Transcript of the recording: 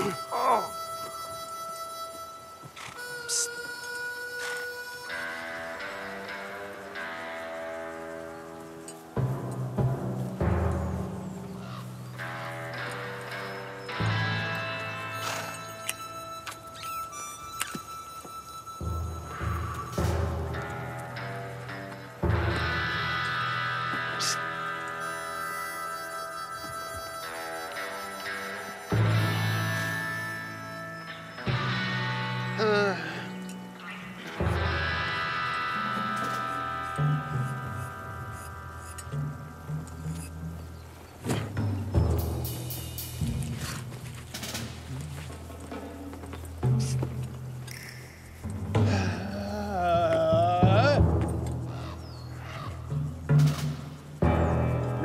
Oh. Psst.